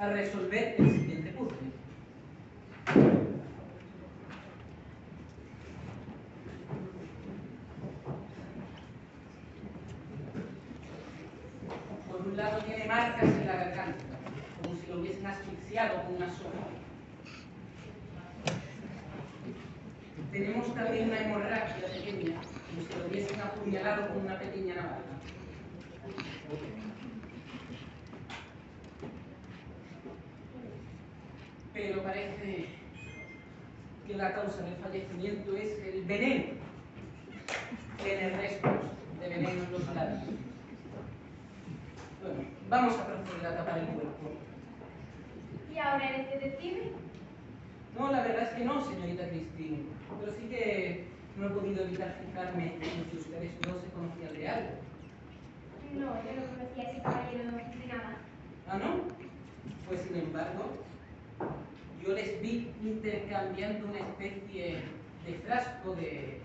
a resolver el siguiente puzzle. Por un lado tiene marcas en la garganta, como si lo hubiesen asfixiado con una soga. Tenemos también una hemorragia pequeña, como si lo hubiesen apuñalado con una pequeña navaja. Pero parece que la causa del fallecimiento es el veneno. Tiene restos de veneno en los labios. Bueno, vamos a proceder a tapar el cuerpo. ¿Y ahora eres detective? No, la verdad es que no, señorita Cristina. Pero sí que no he podido evitar fijarme en si ustedes no se conocían de algo. No, yo no conocía a ese caballero de nada. ¿Ah, no? Pues sin embargo, yo les vi intercambiando una especie de frasco de